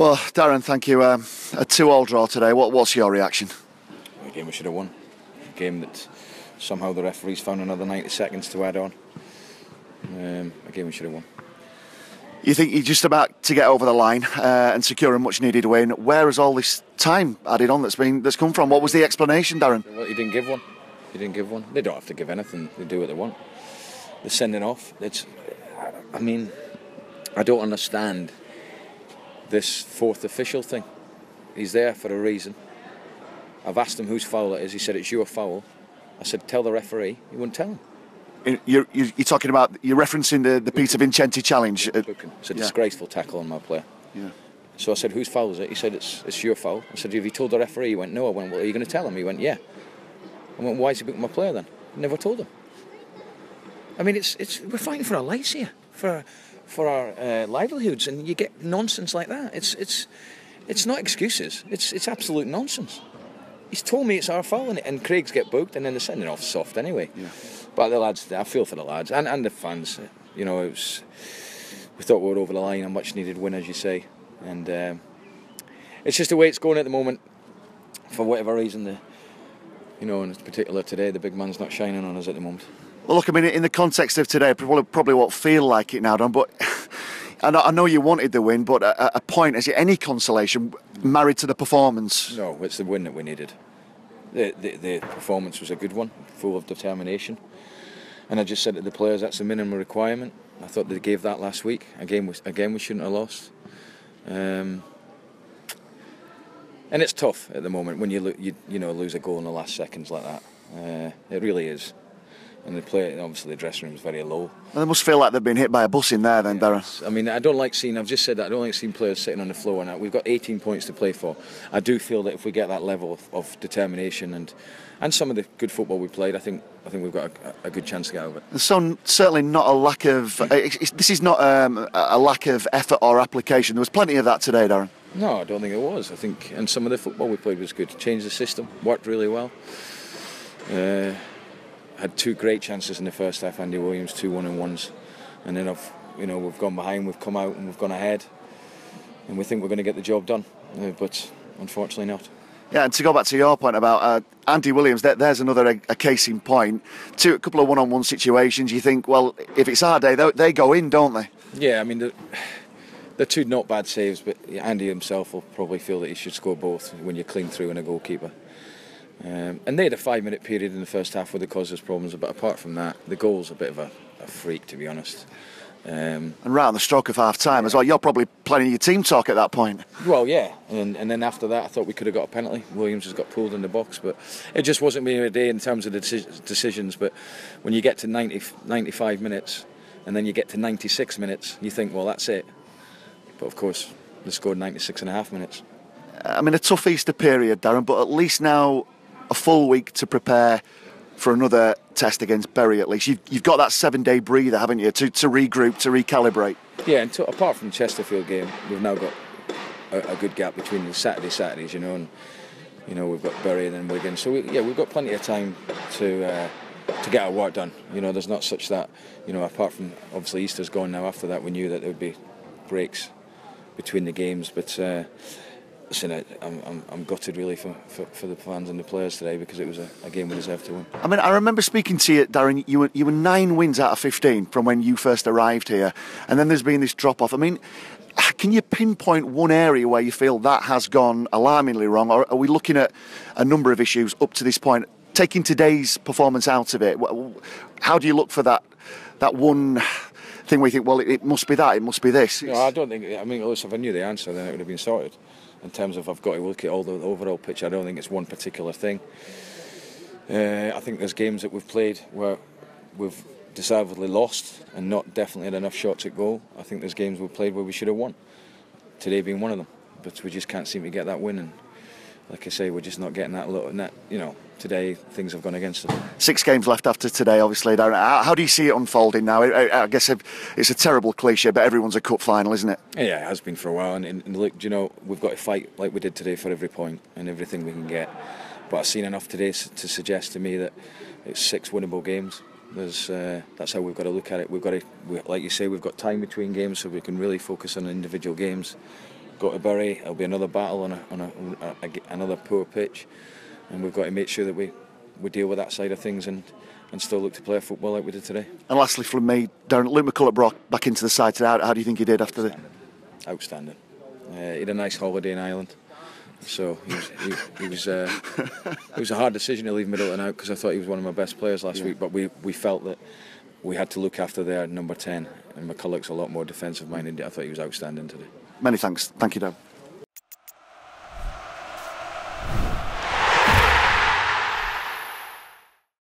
Well, Darren, thank you. Um, a two-all draw today. What, what's your reaction? A game we should have won. A game that somehow the referees found another 90 seconds to add on. Um, a game we should have won. You think you're just about to get over the line uh, and secure a much-needed win. Where has all this time added on that's been that's come from? What was the explanation, Darren? Well, he didn't give one. He didn't give one. They don't have to give anything. They do what they want. They're sending off. It's. I mean, I don't understand this fourth official thing. He's there for a reason. I've asked him whose foul it is. He said it's your foul. I said tell the referee. He wouldn't tell him. You're, you're, you're talking about you're referencing the, the Peter Vincenti challenge. It's a disgraceful tackle on my player. Yeah. So I said, whose foul is it? He said, it's, it's your foul. I said, have you told the referee? He went, no. I went, well, are you going to tell him? He went, yeah. I went, why is he booking my player then? Never told him. I mean, it's, it's, we're fighting for our lives here, for, for our uh, livelihoods, and you get nonsense like that. It's, it's, it's not excuses. It's, it's absolute nonsense. He's told me it's our fault, and, and Craig's get booked, and then they're sending off soft anyway. Yeah. But the lads, I feel for the lads and, and the fans. You know, it was, we thought we were over the line, a much needed win, as you say, and um, it's just the way it's going at the moment. For whatever reason, the you know, in particular today, the big man's not shining on us at the moment. Well, look, I mean, in the context of today, probably, probably won't feel like it now, Don, but I know, I know you wanted the win, but a, a point, is it any consolation married to the performance? No, it's the win that we needed. The, the, the performance was a good one, full of determination. And I just said to the players, that's the minimum requirement. I thought they gave that last week. Again, we, again, we shouldn't have lost. Um, and it's tough at the moment when you, you you know lose a goal in the last seconds like that. Uh, it really is. And they play, it. obviously, the dressing room's very low. They must feel like they've been hit by a bus in there, then, Darren. I mean, I don't like seeing. I've just said that I don't like seeing players sitting on the floor. And we've got 18 points to play for. I do feel that if we get that level of, of determination and and some of the good football we played, I think I think we've got a, a good chance to get over it. So certainly not a lack of. this is not um, a a lack of effort or application. There was plenty of that today, Darren. No, I don't think it was. I think, and some of the football we played was good. Changed the system, worked really well. Uh, had two great chances in the first half. Andy Williams, two one and ones, and then I've, you know, we've gone behind, we've come out, and we've gone ahead, and we think we're going to get the job done, uh, but unfortunately not. Yeah, and to go back to your point about uh, Andy Williams, there, there's another a, a case in point. Two, a couple of one-on-one situations. You think, well, if it's our day, they, they go in, don't they? Yeah, I mean, the, they're two not bad saves, but Andy himself will probably feel that he should score both when you're clean through and a goalkeeper. Um, and they had a five minute period in the first half where they caused us problems, but apart from that, the goal's a bit of a, a freak, to be honest. Um, And right on the stroke of half time as well. You're probably planning your team talk at that point. well, yeah, and, and then after that, I thought we could have got a penalty. Williams has got pulled in the box, but it just wasn't me a day in terms of the deci- decisions. But when you get to 90, 95 minutes and then you get to 96 minutes, you think, well, that's it. But of course, they scored 96 and a half minutes. I mean, a tough Easter period, Darren, but at least now a full week to prepare for another test against Bury. At least you've, you've got that seven-day breather, haven't you, to, to regroup, to recalibrate. Yeah, and to, apart from the Chesterfield game, we've now got a, a good gap between the Saturday Saturdays, you know, and you know we've got Bury and then Wigan. So we, yeah, we've got plenty of time to uh, to get our work done. You know, there's not such that you know apart from obviously Easter's gone now. After that, we knew that there would be breaks between the games, but. Uh, Listen, I, I'm, I'm, I'm gutted really for, for, for the fans and the players today because it was a, a game we deserved to win. I mean, I remember speaking to you, Darren. You were you were nine wins out of fifteen from when you first arrived here, and then there's been this drop off. I mean, can you pinpoint one area where you feel that has gone alarmingly wrong, or are we looking at a number of issues up to this point? Taking today's performance out of it, how do you look for that that one thing where you think, well, it, it must be that, it must be this? No, I don't think. I mean, listen, if I knew the answer, then it would have been sorted. In terms of I've got to look at all the overall picture, I don't think it's one particular thing. Uh, I think there's games that we've played where we've deservedly lost and not definitely had enough shots at goal. I think there's games we've played where we should have won. Today being one of them, but we just can't seem to get that win. And like I say, we're just not getting that little. That you know, today things have gone against us. Six games left after today, obviously. How, do you see it unfolding now? I, guess it's a terrible cliche, but everyone's a cup final, isn't it? Yeah, it has been for a while. And, and, and look, you know, we've got to fight like we did today for every point and everything we can get. But I've seen enough today to suggest to me that it's six winnable games. There's, uh, that's how we've got to look at it. We've got to, we, like you say, we've got time between games, so we can really focus on individual games go to Bury. It'll be another battle on, a, on a, a, another poor pitch, and we've got to make sure that we, we deal with that side of things and, and still look to play football like we did today. And lastly, from me, Darren, Luke McCullough brought back into the side today. How, how do you think he did after the? Outstanding. Uh, he had a nice holiday in Ireland. So he was, he, he was uh, it was a hard decision to leave Middleton out because I thought he was one of my best players last yeah. week. But we, we felt that we had to look after their number ten, and McCullough's a lot more defensive minded. I thought he was outstanding today. Many thanks. Thank you, Dan.